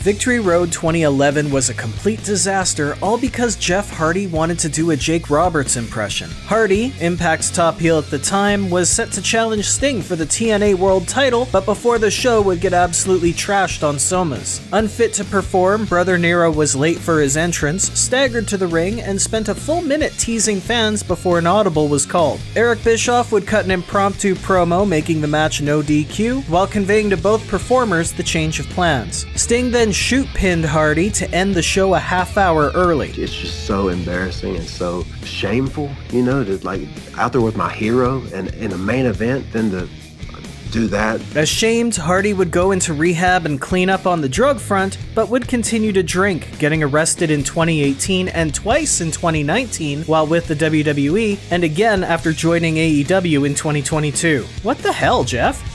Victory Road 2011 was a complete disaster, all because Jeff Hardy wanted to do a Jake Roberts impression. Hardy, Impact's top heel at the time, was set to challenge Sting for the TNA World title, but before the show would get absolutely trashed on Somas. Unfit to perform, Brother Nero was late for his entrance, staggered to the ring, and spent a full minute teasing fans before an audible was called. Eric Bischoff would cut an impromptu promo making the match no DQ, while conveying to both performers the change of plans. Sting then shoot pinned Hardy to end the show a half hour early. It's just so embarrassing and so shameful, you know, to like out there with my hero and in a main event, then to do that. Ashamed, Hardy would go into rehab and clean up on the drug front, but would continue to drink, getting arrested in 2018 and twice in 2019 while with the WWE, and again after joining AEW in 2022. What the hell, Jeff?